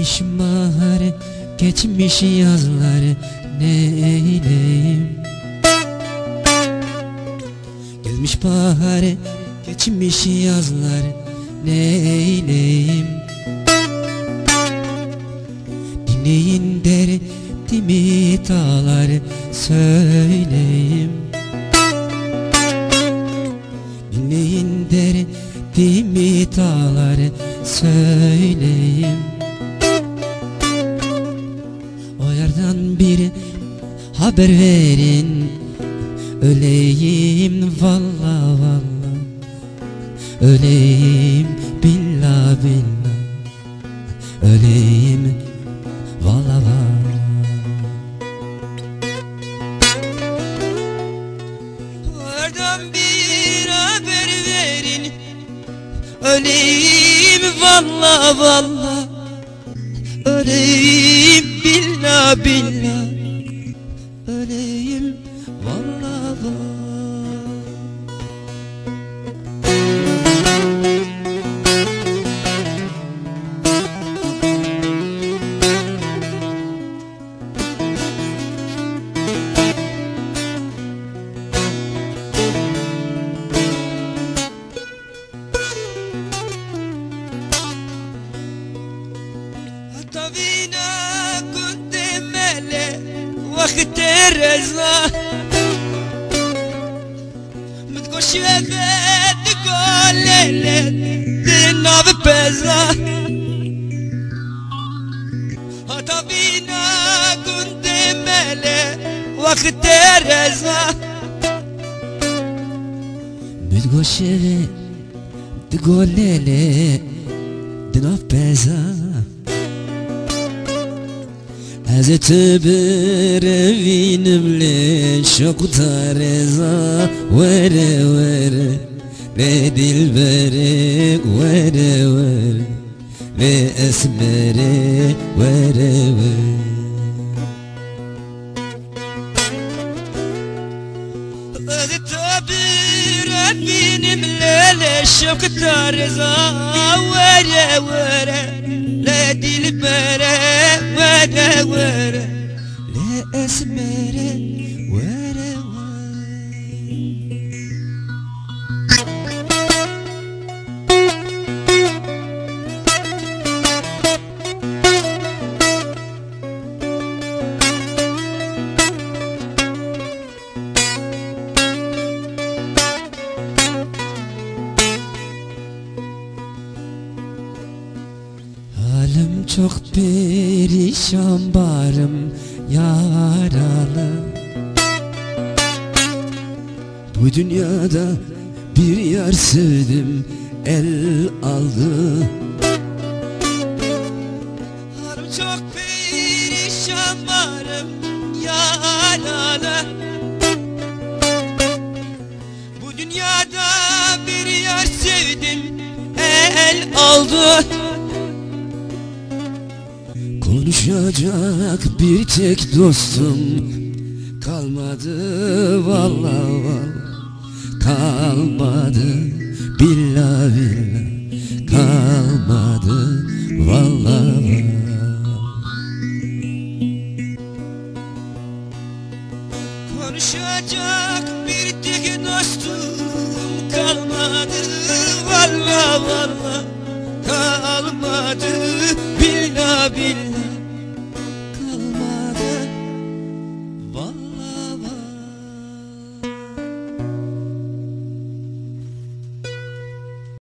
Gelmiş bahar geçmiş yazlar neyleyim? Gelmiş bahar geçmiş yazlar neyleyim? Dinleyin derdimi dağlar söyleyeyim haber verin. Öleyim valla valla. Öleyim billah billah Öleyim valla valla. Oradan bir haber verin. Öleyim valla valla. Öleyim billah billah öleyim vallahi Davina وقت الرزا متقولش تقول ليلة دينا ببزا طبينا كنت مالي وقت الرزا بتقولش تقول ليلة دينا ببزا هذا تبر فين مليش اقطار رزا ورا ورا بدي البرق ورا ورا بأسمري ورا ورا هذا تبر فين مليش اقطار رزا ورا ورا بدي البرق لا ورا لا أسمر ورا ورا çok perişan barım yaralı. Bu dünyada bir yer sevdim el aldı. Halim çok perişan barım yaralı. Bu dünyada bir yer sevdim el aldı Konuşacak bir tek dostum kalmadı vallahi vallahi kalmadı billah billah kalmadı vallahi